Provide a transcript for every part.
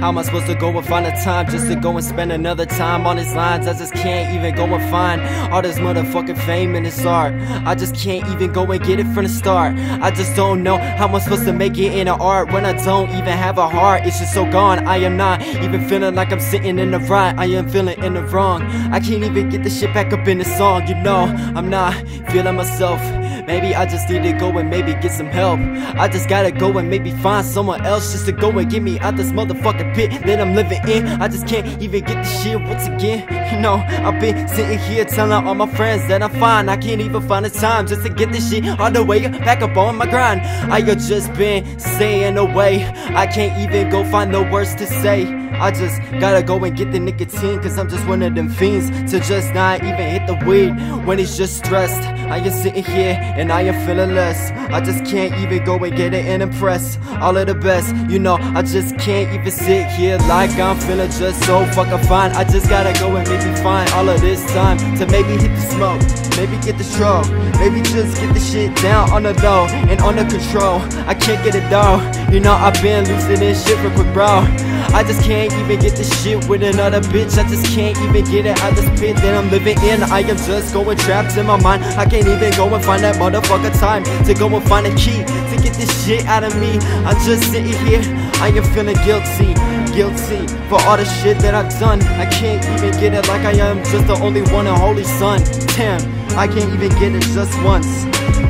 How am I supposed to go and find the time just to go and spend another time on his lines? I just can't even go and find all this motherfucking fame in this art. I just can't even go and get it from the start. I just don't know how am I supposed to make it in the art when I don't even have a heart. It's just so gone. I am not even feeling like I'm sitting in the right. I am feeling in the wrong. I can't even get the shit back up in the song. You know, I'm not feeling myself. Maybe I just need to go and maybe get some help. I just gotta go and maybe find someone else just to go and get me out this motherfucking pit that I'm living in. I just can't even get the shit once again. You know, I've been sitting here telling all my friends that I'm fine. I can't even find the time just to get this shit all the way back up on my grind. I have just been staying away. I can't even go find the words to say. I just gotta go and get the nicotine Cause I'm just one of them fiends To just not even hit the weed When he's just stressed I am sitting here and I am feeling less I just can't even go and get it and impress. All of the best, you know I just can't even sit here like I'm feeling just so fucking fine. I just gotta go and maybe find all of this time To maybe hit the smoke, maybe get the stroke Maybe just get the shit down on the low and under control. I can't get it though. You know I've been losing this shit real quick bro I just can't even get this shit with another bitch. I just can't even get it out this pit that I'm living in. I am just going trapped in my mind. I can't even go and find that motherfucker time To go and find a key to get this shit out of me. I'm just sitting here, I am feeling guilty Guilty for all the shit that I've done. I can't even get it like I am just the only one and holy son. Damn, I can't even get it just once.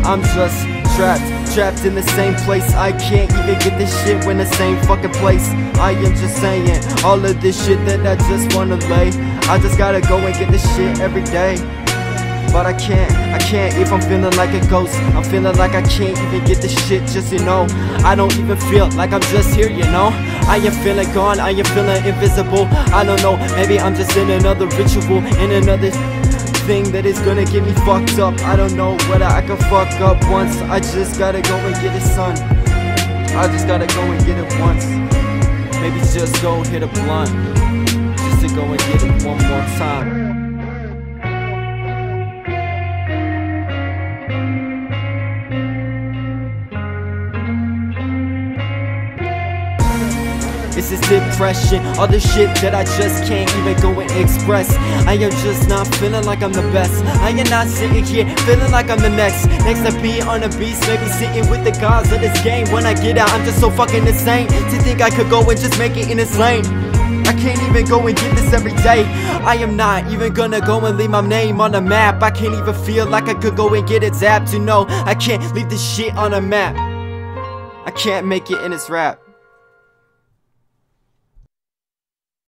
I'm just trapped Trapped in the same place. I can't even get this shit in the same fucking place. I am just saying All of this shit that I just wanna lay. I just gotta go and get this shit every day. But I can't, I can't if I'm feeling like a ghost. I'm feeling like I can't even get this shit just you know. I don't even feel like I'm just here you know. I am feeling gone, I am feeling invisible. I don't know, maybe I'm just in another ritual In another thing that is gonna get me fucked up. I don't know whether I can fuck up once. I just gotta go and get it, son. I just gotta go and get it once. Maybe just go hit a blunt. Just to go and get it one more time This depression, all the shit that I just can't even go and express. I am just not feeling like I'm the best. I am not sitting here feeling like I'm the next. Next to be on the beast, maybe sitting with the gods of this game. When I get out, I'm just so fucking insane. To think I could go and just make it in this lane I can't even go and get this every day. I am not even gonna go and leave my name on the map. I can't even feel like I could go and get it zapped You know, I can't leave this shit on a map. I can't make it in this rap